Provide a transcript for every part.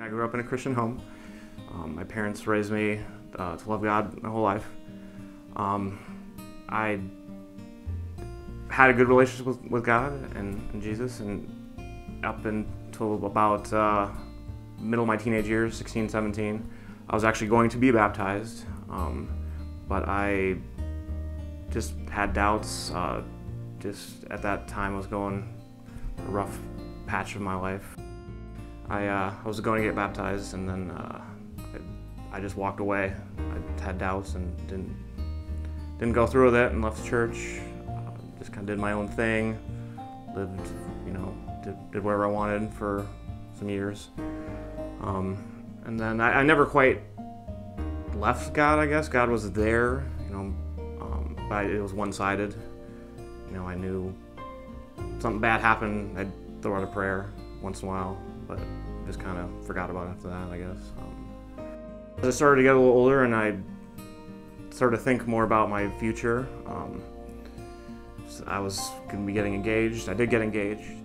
I grew up in a Christian home. Um, my parents raised me uh, to love God my whole life. Um, I had a good relationship with, with God and, and Jesus, and up until about uh, middle of my teenage years, 16, 17, I was actually going to be baptized, um, but I just had doubts. Uh, just at that time, I was going a rough patch of my life. I, uh, I was going to get baptized, and then uh, I, I just walked away. I had doubts and didn't didn't go through with it, and left the church. Uh, just kind of did my own thing, lived, you know, did, did whatever I wanted for some years. Um, and then I, I, never quite left God. I guess God was there, you know, um, but it was one-sided. You know, I knew something bad happened. I'd throw out a prayer once in a while, but just kind of forgot about it after that, I guess. Um, as I started to get a little older and I started to think more about my future, um, I was going to be getting engaged. I did get engaged.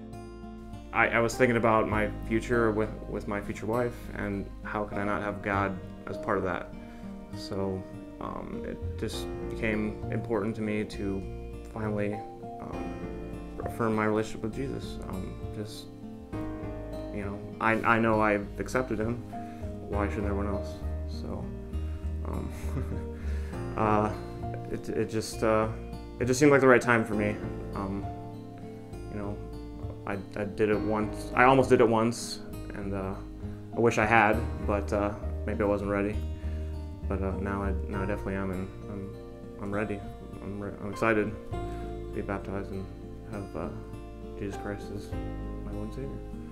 I, I, was thinking about my future with, with my future wife and how could I not have God as part of that. So um, it just became important to me to finally um, affirm my relationship with Jesus. Um, just you know, I, I know I've accepted him. Why shouldn't everyone else? So, um, uh, it, it just uh, it just seemed like the right time for me. Um, you know, I, I did it once. I almost did it once, and uh, I wish I had, but uh, maybe I wasn't ready. But uh, now I now I definitely am, and I'm I'm ready. I'm, re- I'm excited to be baptized and have uh, Jesus Christ as my Lord and Savior.